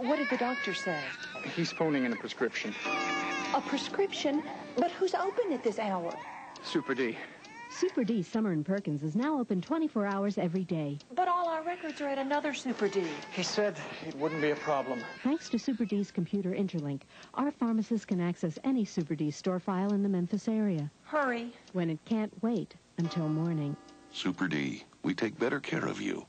What did the doctor say? He's phoning in a prescription. A prescription? But who's open at this hour? Super D. Super D Summer and Perkins is now open 24 hours every day. But all our records are at another Super D. He said it wouldn't be a problem. Thanks to Super D's computer interlink, our pharmacist can access any Super D store file in the Memphis area Hurry. when it can't wait until morning. Super D, we take better care of you.